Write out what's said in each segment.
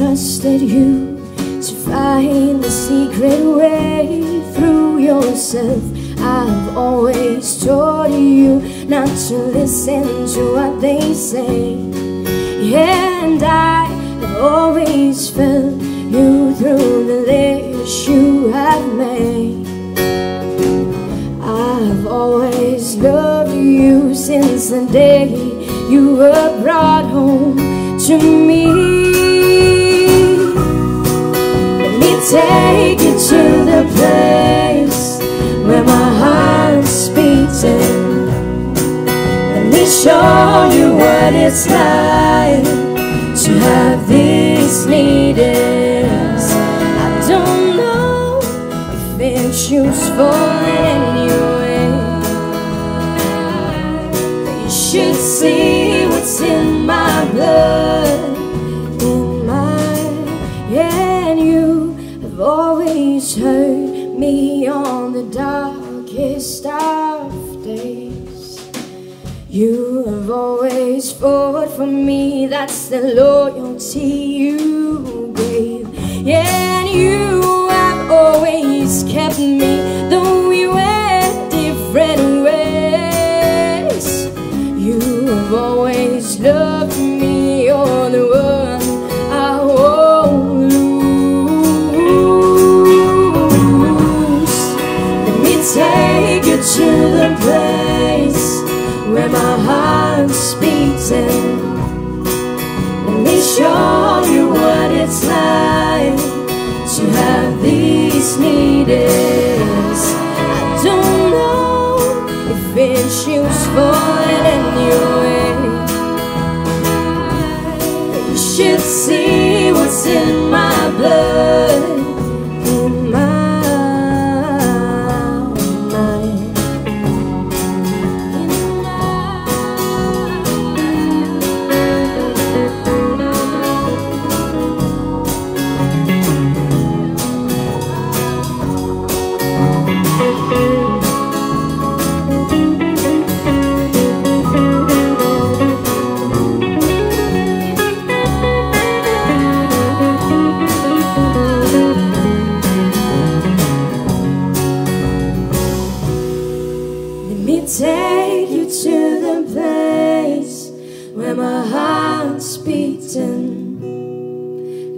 trusted you to find the secret way through yourself. I've always told you not to listen to what they say. And I have always felt you through the layers you have made. I've always loved you since the day you were brought home to me. Take you to the place where my heart's beating. Let me show you what it's like to have these needles. I don't know if it's useful anyway. You should see darkest of days. You have always fought for me, that's the loyalty you gave. Yeah, and you have always kept me, where my heart's beating.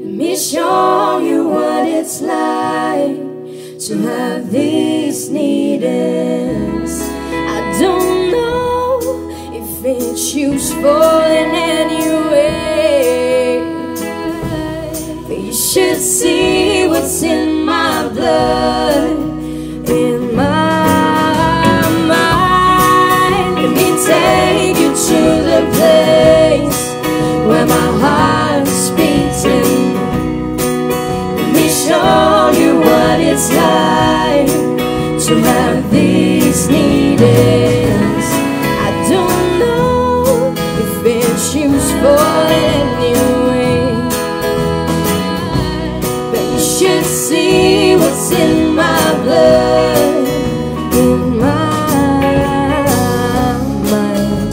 Let me show you what it's like to have these needles. I don't know if it's useful in any way, but you should see what's in my blood, it's like to have these needles. I don't know if it's useful anyway, but you should see what's in my blood, in my mind.